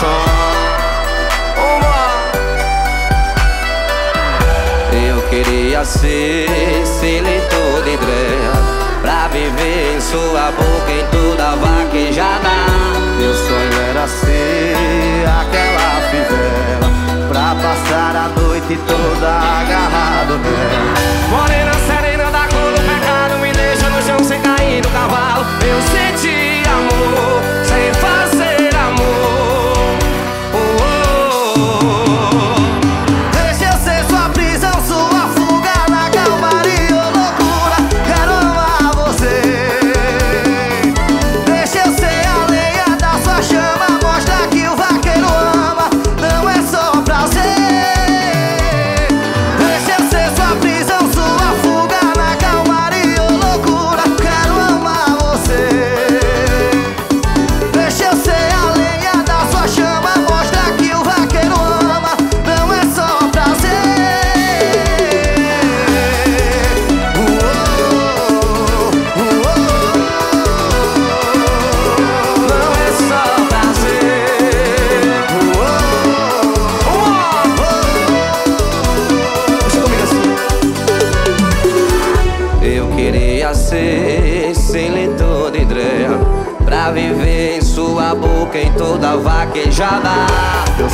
chão. Eu queria ser seletor de dread Pra viver em sua boca em toda vaquejada Meu sonho era ser aquela fivela Pra passar a noite toda agarrado nela ser sem leitor de dreia Pra viver em sua boca em toda vaquejada. Eu